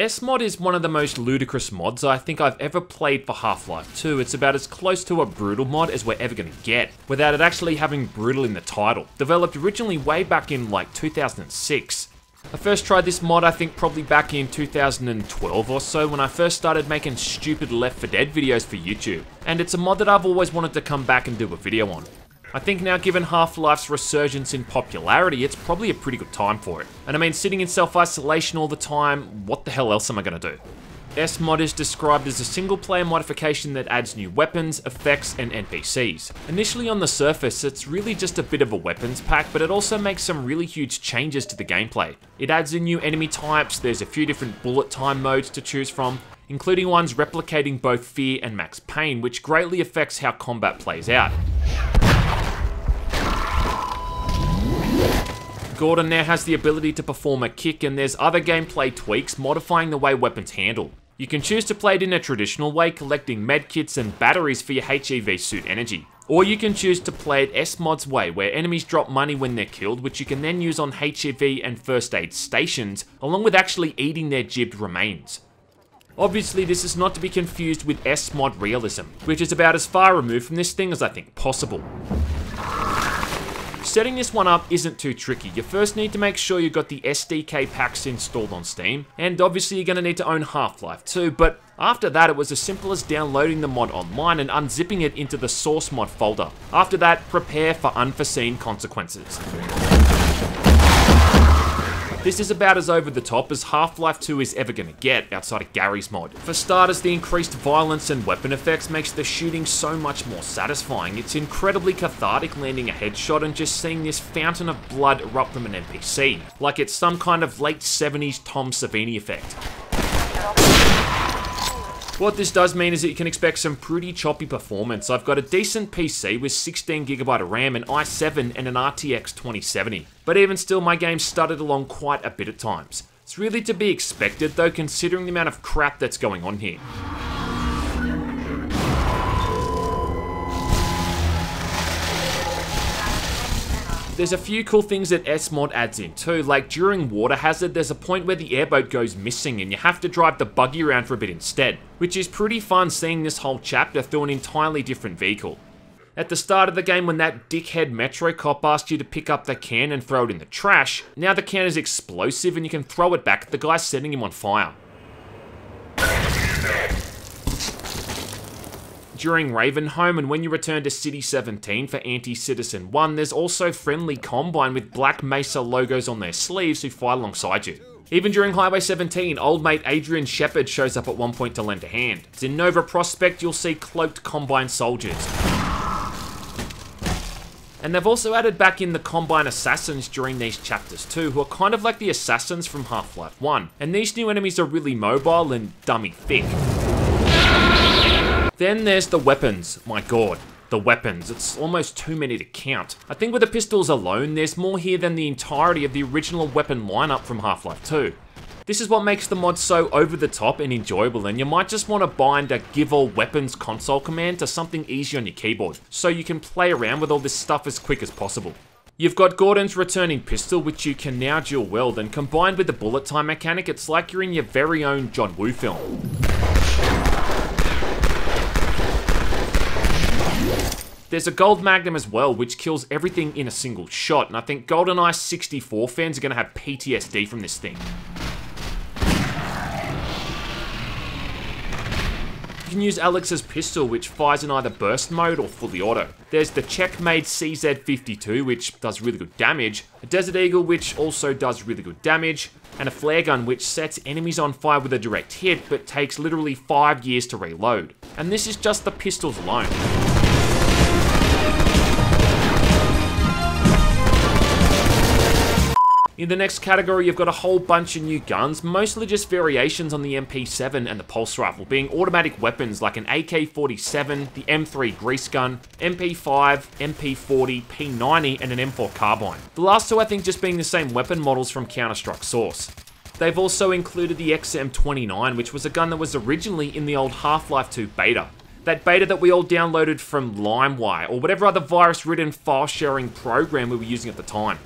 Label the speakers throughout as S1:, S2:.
S1: S-Mod is one of the most ludicrous mods I think I've ever played for Half-Life 2. It's about as close to a brutal mod as we're ever going to get, without it actually having brutal in the title. Developed originally way back in like 2006. I first tried this mod I think probably back in 2012 or so when I first started making stupid Left 4 Dead videos for YouTube. And it's a mod that I've always wanted to come back and do a video on. I think now given Half-Life's resurgence in popularity, it's probably a pretty good time for it. And I mean, sitting in self-isolation all the time, what the hell else am I gonna do? S-Mod is described as a single-player modification that adds new weapons, effects, and NPCs. Initially on the surface, it's really just a bit of a weapons pack, but it also makes some really huge changes to the gameplay. It adds in new enemy types, there's a few different bullet time modes to choose from, including ones replicating both fear and Max Payne, which greatly affects how combat plays out. Gordon now has the ability to perform a kick and there's other gameplay tweaks modifying the way weapons handle. You can choose to play it in a traditional way, collecting medkits and batteries for your HEV suit energy. Or you can choose to play it S-Mod's way, where enemies drop money when they're killed, which you can then use on HEV and first aid stations, along with actually eating their gibbed remains. Obviously, this is not to be confused with S-Mod realism, which is about as far removed from this thing as I think possible. Setting this one up isn't too tricky. You first need to make sure you've got the SDK packs installed on Steam, and obviously you're going to need to own Half-Life 2, but after that it was as simple as downloading the mod online and unzipping it into the source mod folder. After that, prepare for unforeseen consequences. This is about as over the top as Half-Life 2 is ever going to get outside of Garry's mod. For starters, the increased violence and weapon effects makes the shooting so much more satisfying. It's incredibly cathartic landing a headshot and just seeing this fountain of blood erupt from an NPC, like it's some kind of late 70s Tom Savini effect. What this does mean is that you can expect some pretty choppy performance. I've got a decent PC with 16GB of RAM, an i7 and an RTX 2070. But even still, my game stuttered along quite a bit at times. It's really to be expected though, considering the amount of crap that's going on here. There's a few cool things that S-Mod adds in too, like during Water Hazard, there's a point where the airboat goes missing and you have to drive the buggy around for a bit instead, which is pretty fun seeing this whole chapter through an entirely different vehicle. At the start of the game, when that dickhead Metro cop asked you to pick up the can and throw it in the trash, now the can is explosive and you can throw it back at the guy setting him on fire. during Ravenholm, and when you return to City 17 for Anti-Citizen 1, there's also Friendly Combine with Black Mesa logos on their sleeves who fight alongside you. Even during Highway 17, old mate Adrian Shepard shows up at one point to lend a hand. In Nova Prospekt, you'll see cloaked Combine soldiers. And they've also added back in the Combine Assassins during these chapters too, who are kind of like the Assassins from Half-Life 1. And these new enemies are really mobile and dummy thick. Then there's the weapons. My god. The weapons. It's almost too many to count. I think with the pistols alone, there's more here than the entirety of the original weapon lineup from Half-Life 2. This is what makes the mod so over the top and enjoyable and you might just want to bind a give all weapons console command to something easy on your keyboard, so you can play around with all this stuff as quick as possible. You've got Gordon's returning pistol, which you can now dual wield, and combined with the bullet time mechanic, it's like you're in your very own John Woo film. There's a Gold Magnum as well, which kills everything in a single shot, and I think GoldenEye 64 fans are going to have PTSD from this thing. Can use Alex's pistol, which fires in either burst mode or fully auto. There's the Checkmate CZ52, which does really good damage, a Desert Eagle, which also does really good damage, and a flare gun, which sets enemies on fire with a direct hit, but takes literally 5 years to reload. And this is just the pistols alone. In the next category, you've got a whole bunch of new guns, mostly just variations on the MP7 and the pulse rifle, being automatic weapons like an AK-47, the M3 grease gun, MP5, MP40, P90, and an M4 carbine. The last two I think just being the same weapon models from Counter-Strike Source. They've also included the XM29, which was a gun that was originally in the old Half-Life 2 beta. That beta that we all downloaded from LimeWire, or whatever other virus-ridden file-sharing program we were using at the time.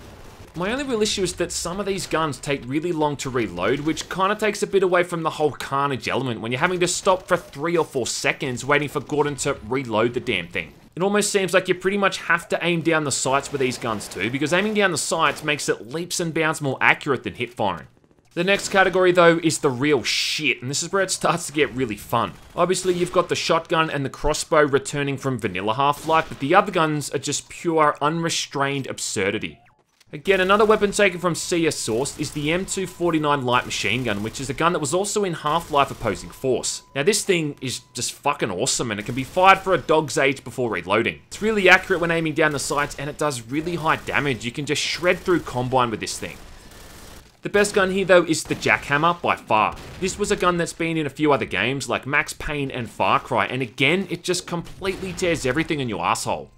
S1: My only real issue is that some of these guns take really long to reload, which kind of takes a bit away from the whole carnage element when you're having to stop for 3 or 4 seconds waiting for Gordon to reload the damn thing. It almost seems like you pretty much have to aim down the sights with these guns too, because aiming down the sights makes it leaps and bounds more accurate than hip firing. The next category though is the real shit, and this is where it starts to get really fun. Obviously you've got the shotgun and the crossbow returning from vanilla Half-Life, but the other guns are just pure unrestrained absurdity. Again, another weapon taken from CS Source is the M249 light machine gun, which is a gun that was also in Half-Life Opposing Force. Now this thing is just fucking awesome and it can be fired for a dog's age before reloading. It's really accurate when aiming down the sights and it does really high damage. You can just shred through Combine with this thing. The best gun here though is the Jackhammer by far. This was a gun that's been in a few other games like Max Payne and Far Cry and again it just completely tears everything in your asshole.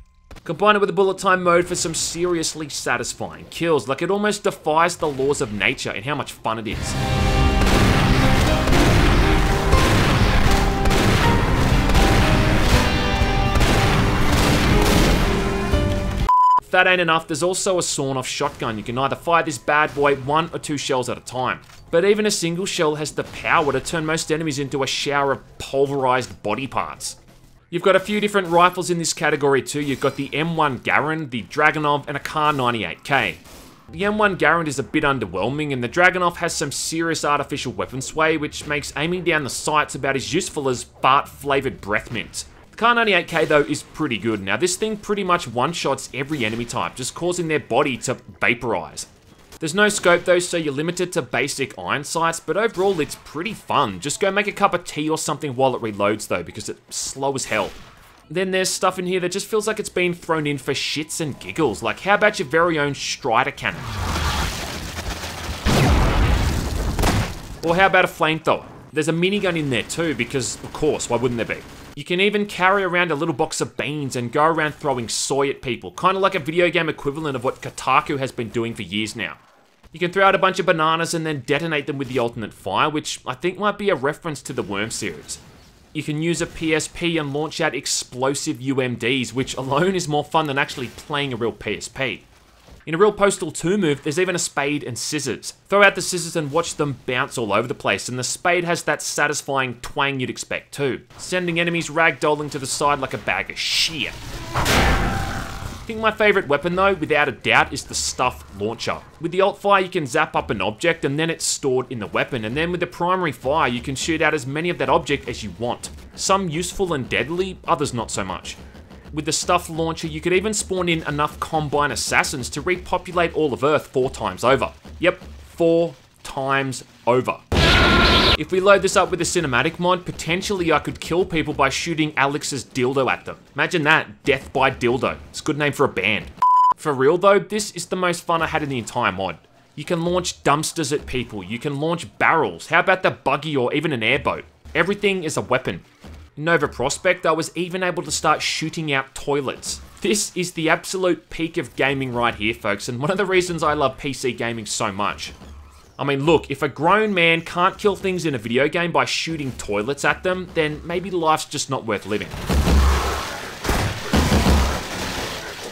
S1: Combine it with the bullet time mode for some seriously satisfying kills, like it almost defies the laws of nature and how much fun it is. If that ain't enough, there's also a sawn-off shotgun. You can either fire this bad boy one or two shells at a time. But even a single shell has the power to turn most enemies into a shower of pulverized body parts. You've got a few different rifles in this category too. You've got the M1 Garand, the Dragunov, and a Kar 98K. The M1 Garand is a bit underwhelming, and the Dragunov has some serious artificial weapon sway, which makes aiming down the sights about as useful as Bart flavoured breath mint. The Kar 98K though is pretty good. Now this thing pretty much one-shots every enemy type, just causing their body to vaporize. There's no scope though, so you're limited to basic iron sights, but overall it's pretty fun. Just go make a cup of tea or something while it reloads though, because it's slow as hell. Then there's stuff in here that just feels like it's been thrown in for shits and giggles, like how about your very own Strider cannon? Or how about a flamethrower? There's a minigun in there too, because of course, why wouldn't there be? You can even carry around a little box of beans and go around throwing soy at people, kind of like a video game equivalent of what Kotaku has been doing for years now. You can throw out a bunch of bananas and then detonate them with the alternate fire, which I think might be a reference to the Worm series. You can use a PSP and launch out explosive UMDs, which alone is more fun than actually playing a real PSP. In a real Postal 2 move, there's even a spade and scissors. Throw out the scissors and watch them bounce all over the place, and the spade has that satisfying twang you'd expect too, sending enemies ragdolling to the side like a bag of shit. I think my favourite weapon though, without a doubt, is the Stuff Launcher. With the alt fire you can zap up an object and then it's stored in the weapon, and then with the primary fire you can shoot out as many of that object as you want. Some useful and deadly, others not so much. With the Stuff Launcher, you could even spawn in enough Combine Assassins to repopulate all of Earth four times over. Yep, four times over. If we load this up with a cinematic mod, potentially I could kill people by shooting Alex's dildo at them. Imagine that, Death by Dildo. It's a good name for a band. For real though, this is the most fun I had in the entire mod. You can launch dumpsters at people, you can launch barrels, how about the buggy or even an airboat? Everything is a weapon. In Nova Prospekt, I was even able to start shooting out toilets. This is the absolute peak of gaming right here, folks, and one of the reasons I love PC gaming so much. I mean, look, if a grown man can't kill things in a video game by shooting toilets at them, then maybe life's just not worth living.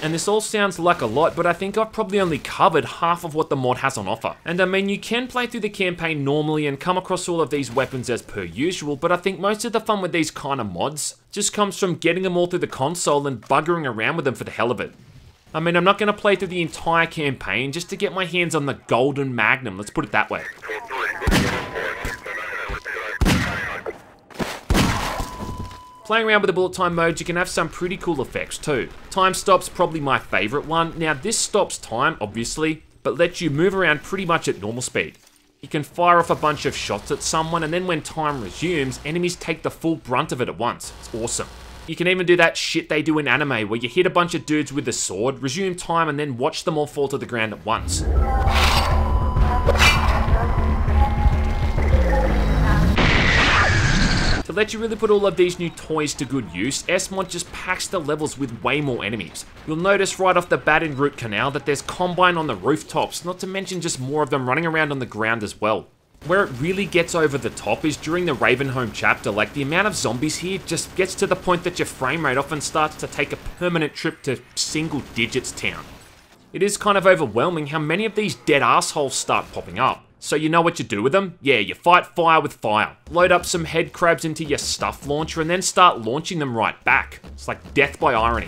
S1: And this all sounds like a lot, but I think I've probably only covered half of what the mod has on offer. And I mean, you can play through the campaign normally and come across all of these weapons as per usual, but I think most of the fun with these kind of mods just comes from getting them all through the console and buggering around with them for the hell of it. I mean, I'm not going to play through the entire campaign just to get my hands on the Golden Magnum, let's put it that way. Playing around with the bullet time modes, you can have some pretty cool effects too. Time stop's probably my favourite one. Now this stops time, obviously, but lets you move around pretty much at normal speed. You can fire off a bunch of shots at someone and then when time resumes, enemies take the full brunt of it at once. It's awesome. You can even do that shit they do in anime where you hit a bunch of dudes with a sword, resume time and then watch them all fall to the ground at once. To let you really put all of these new toys to good use, S-Mod just packs the levels with way more enemies. You'll notice right off the bat in Route Kanal that there's Combine on the rooftops, not to mention just more of them running around on the ground as well. Where it really gets over the top is during the Ravenholm chapter, like the amount of zombies here just gets to the point that your frame rate often starts to take a permanent trip to single digits town. It is kind of overwhelming how many of these dead assholes start popping up. So you know what you do with them? Yeah, you fight fire with fire. Load up some head crabs into your stuff launcher and then start launching them right back. It's like death by irony.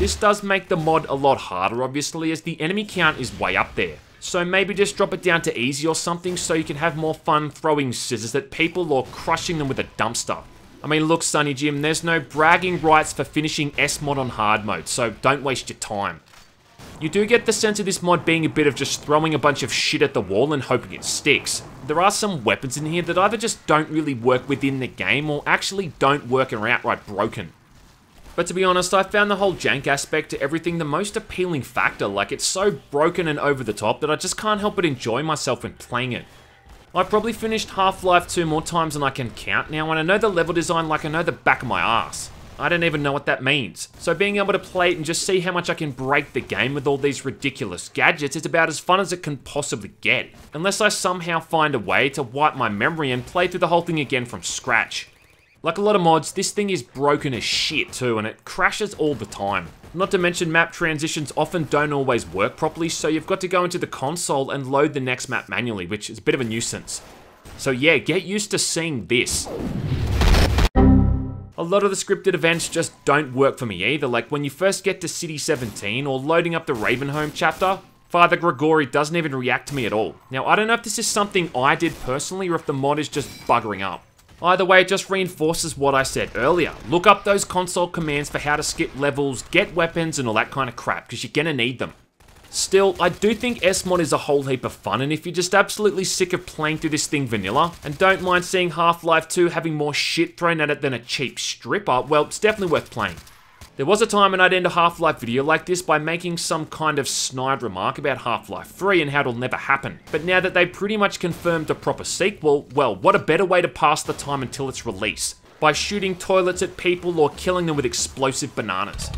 S1: This does make the mod a lot harder obviously as the enemy count is way up there. So maybe just drop it down to easy or something so you can have more fun throwing scissors at people or crushing them with a dumpster. I mean, look, Sunny Jim, there's no bragging rights for finishing S-Mod on hard mode, so don't waste your time. You do get the sense of this mod being a bit of just throwing a bunch of shit at the wall and hoping it sticks. There are some weapons in here that either just don't really work within the game or actually don't work and are outright broken. But to be honest, I found the whole jank aspect to everything the most appealing factor, like it's so broken and over the top that I just can't help but enjoy myself when playing it. I probably finished Half-Life 2 more times than I can count now, and I know the level design like I know the back of my ass. I don't even know what that means. So being able to play it and just see how much I can break the game with all these ridiculous gadgets is about as fun as it can possibly get. Unless I somehow find a way to wipe my memory and play through the whole thing again from scratch. Like a lot of mods, this thing is broken as shit too, and it crashes all the time. Not to mention map transitions often don't always work properly, so you've got to go into the console and load the next map manually, which is a bit of a nuisance. So yeah, get used to seeing this. A lot of the scripted events just don't work for me either, like when you first get to City 17 or loading up the Ravenholm chapter, Father Grigori doesn't even react to me at all. Now, I don't know if this is something I did personally or if the mod is just buggering up. Either way, it just reinforces what I said earlier. Look up those console commands for how to skip levels, get weapons, and all that kind of crap, because you're gonna need them. Still, I do think S-Mod is a whole heap of fun, and if you're just absolutely sick of playing through this thing vanilla, and don't mind seeing Half-Life 2 having more shit thrown at it than a cheap stripper, well, it's definitely worth playing. There was a time when I'd end a Half-Life video like this by making some kind of snide remark about Half-Life 3 and how it'll never happen. But now that they've pretty much confirmed a proper sequel, well, what a better way to pass the time until its release. By shooting toilets at people or killing them with explosive bananas.